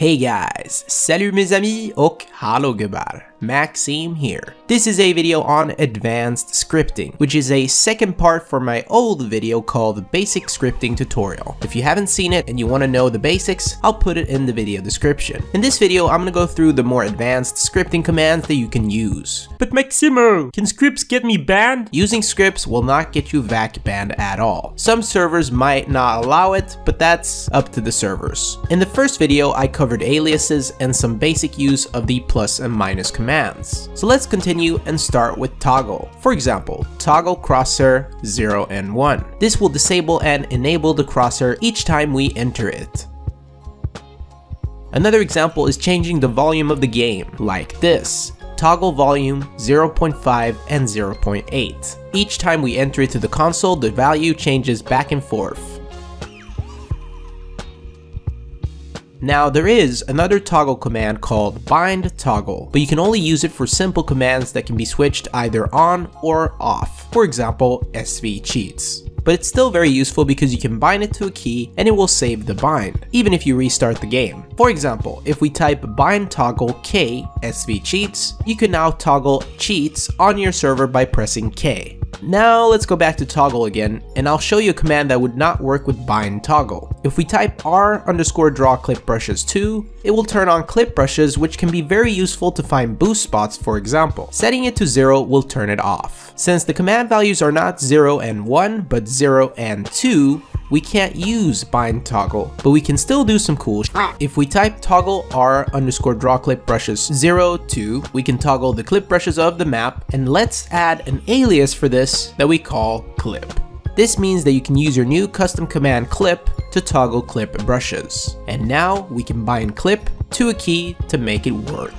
Hey guys, salut mes amis och hallå gubbar! Maxim here. This is a video on advanced scripting, which is a second part for my old video called basic scripting tutorial. If you haven't seen it and you want to know the basics, I'll put it in the video description. In this video, I'm gonna go through the more advanced scripting commands that you can use. But Maximo, can scripts get me banned? Using scripts will not get you VAC banned at all. Some servers might not allow it, but that's up to the servers. In the first video, I covered aliases and some basic use of the plus and minus commands commands. So let's continue and start with toggle. For example, toggle crosshair 0 and 1. This will disable and enable the crosshair each time we enter it. Another example is changing the volume of the game, like this. Toggle volume 0.5 and 0.8. Each time we enter it to the console, the value changes back and forth. Now there is another toggle command called bind toggle, but you can only use it for simple commands that can be switched either on or off, for example SV cheats. But it's still very useful because you can bind it to a key and it will save the bind, even if you restart the game. For example, if we type bind toggle k SV cheats, you can now toggle cheats on your server by pressing K. Now let's go back to toggle again, and I'll show you a command that would not work with bind toggle. If we type r underscore draw clip brushes 2, it will turn on clip brushes which can be very useful to find boost spots for example. Setting it to 0 will turn it off. Since the command values are not 0 and 1, but 0 and 2, we can't use bind toggle, but we can still do some cool If we type toggle r underscore draw clip brushes 0 2, we can toggle the clip brushes of the map, and let's add an alias for this that we call clip. This means that you can use your new custom command clip to toggle clip brushes. And now we can bind clip to a key to make it work.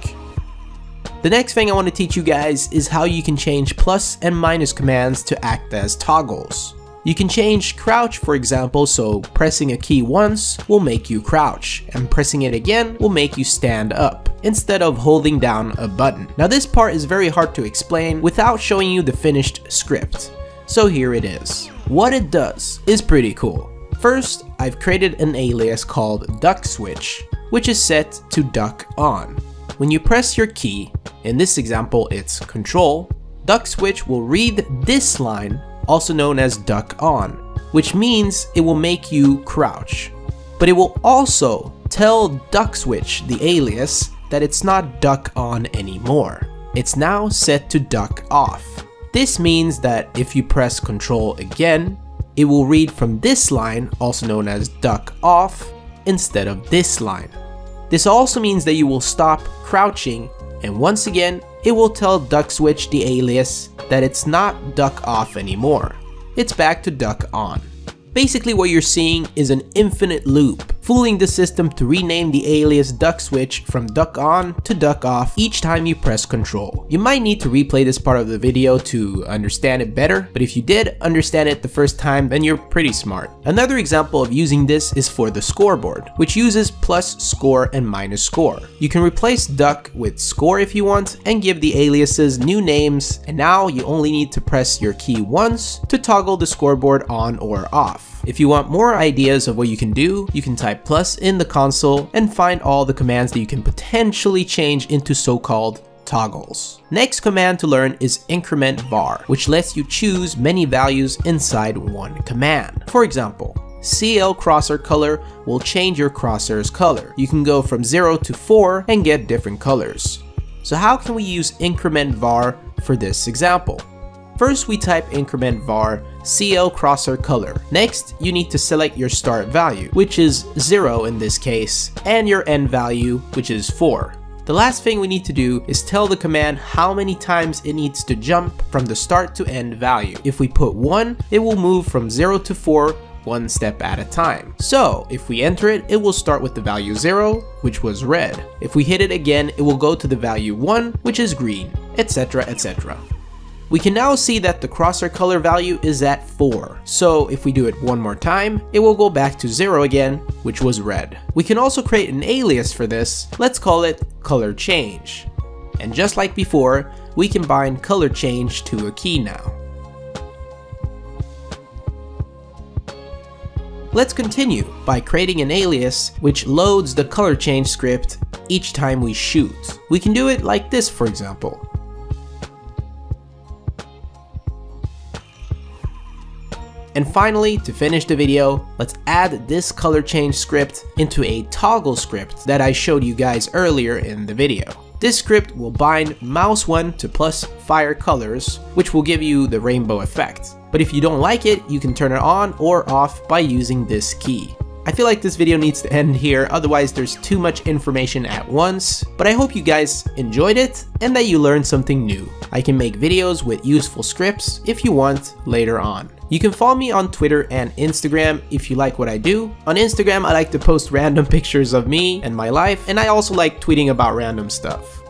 The next thing I want to teach you guys is how you can change plus and minus commands to act as toggles. You can change crouch for example, so pressing a key once will make you crouch, and pressing it again will make you stand up, instead of holding down a button. Now this part is very hard to explain without showing you the finished script, so here it is. What it does is pretty cool. First, I've created an alias called duck switch, which is set to duck on. When you press your key, in this example it's control, duck switch will read this line also known as duck on, which means it will make you crouch. But it will also tell duck switch, the alias, that it's not duck on anymore. It's now set to duck off. This means that if you press control again, it will read from this line, also known as duck off, instead of this line. This also means that you will stop crouching and once again, it will tell duck switch the alias that it's not duck off anymore. It's back to duck on. Basically what you're seeing is an infinite loop, fooling the system to rename the alias duck switch from duck on to duck off each time you press control. You might need to replay this part of the video to understand it better, but if you did understand it the first time, then you're pretty smart. Another example of using this is for the scoreboard, which uses plus score and minus score. You can replace duck with score if you want and give the aliases new names, and now you only need to press your key once to toggle the scoreboard on or off. If you want more ideas of what you can do, you can type plus in the console and find all the commands that you can potentially change into so-called toggles. Next command to learn is increment var, which lets you choose many values inside one command. For example, CL crosshair color will change your crosshair's color. You can go from 0 to 4 and get different colors. So how can we use increment var for this example? First, we type increment var CL crosshair color. Next, you need to select your start value, which is 0 in this case, and your end value, which is 4. The last thing we need to do is tell the command how many times it needs to jump from the start to end value. If we put 1, it will move from 0 to 4 one step at a time. So if we enter it, it will start with the value 0, which was red. If we hit it again, it will go to the value 1, which is green, etc, etc. We can now see that the crosshair color value is at 4, so if we do it one more time, it will go back to 0 again, which was red. We can also create an alias for this, let's call it color change. And just like before, we can bind color change to a key now. Let's continue by creating an alias which loads the color change script each time we shoot. We can do it like this for example. And finally, to finish the video, let's add this color change script into a toggle script that I showed you guys earlier in the video. This script will bind mouse 1 to plus fire colors, which will give you the rainbow effect. But if you don't like it, you can turn it on or off by using this key. I feel like this video needs to end here, otherwise there's too much information at once, but I hope you guys enjoyed it and that you learned something new. I can make videos with useful scripts if you want later on. You can follow me on Twitter and Instagram if you like what I do. On Instagram, I like to post random pictures of me and my life, and I also like tweeting about random stuff.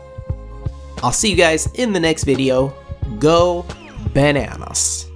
I'll see you guys in the next video. Go bananas!